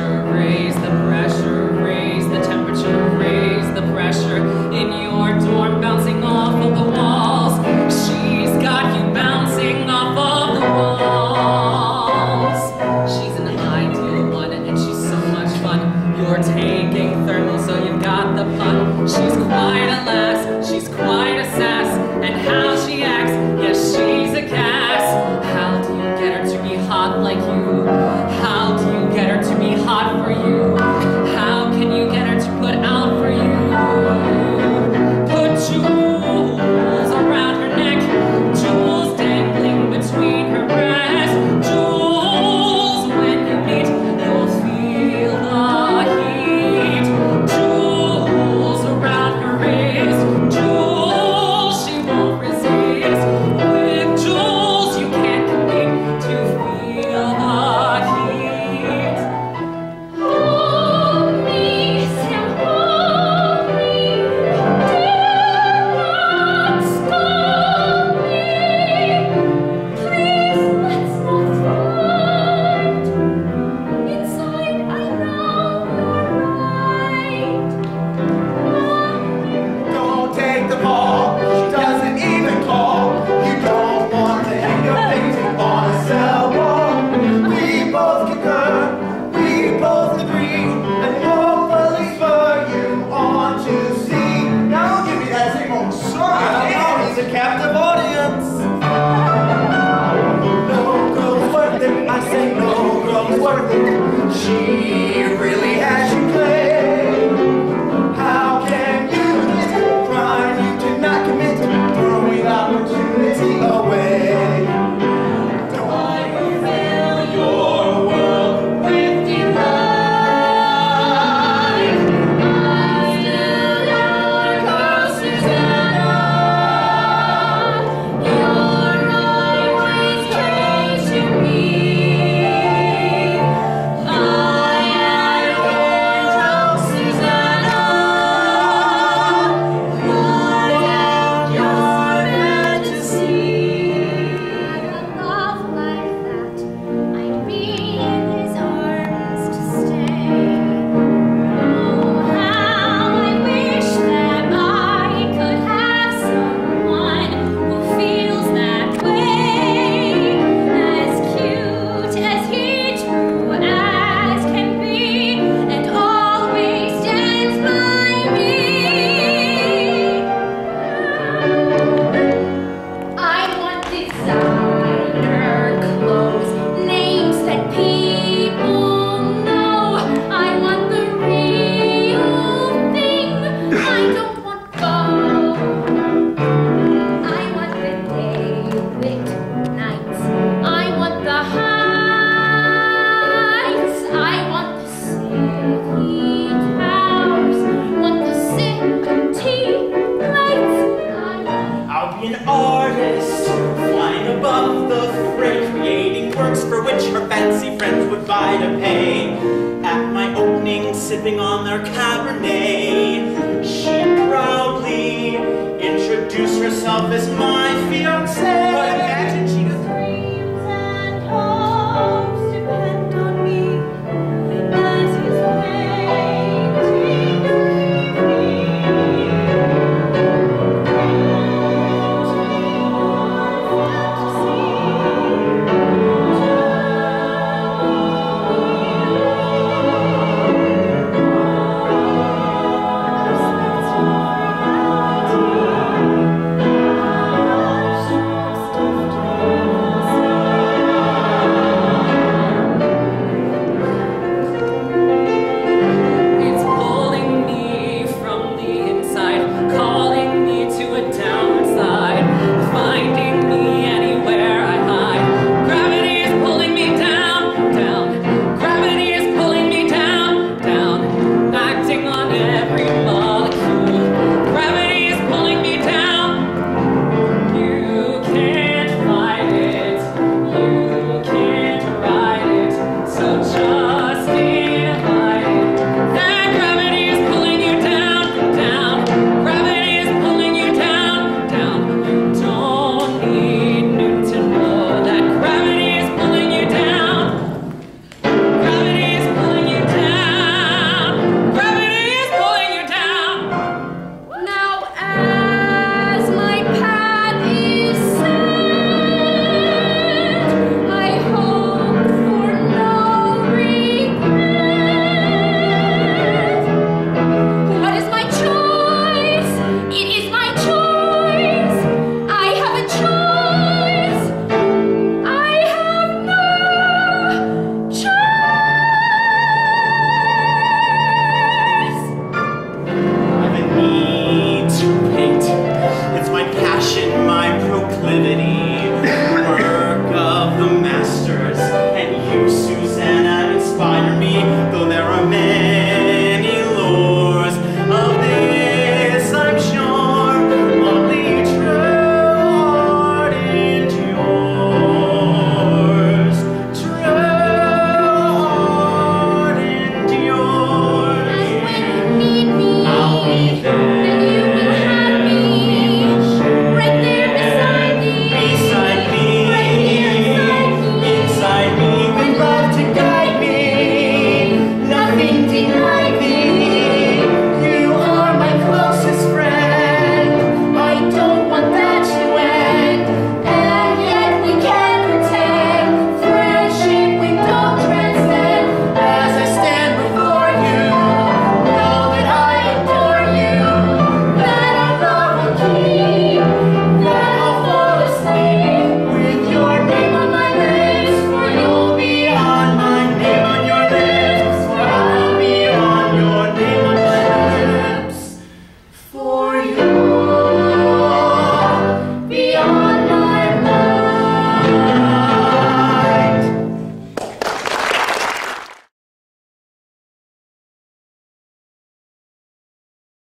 pressure, raise the pressure, raise the temperature, raise the pressure in your dorm bouncing off of the walls. She's got you bouncing off of the walls. She's an ideal one and she's so much fun. You're taking thermal so you've got the fun. She's goodbye to pay. At my opening, sipping on their Cabernet, she proudly introduced herself as my fiancée.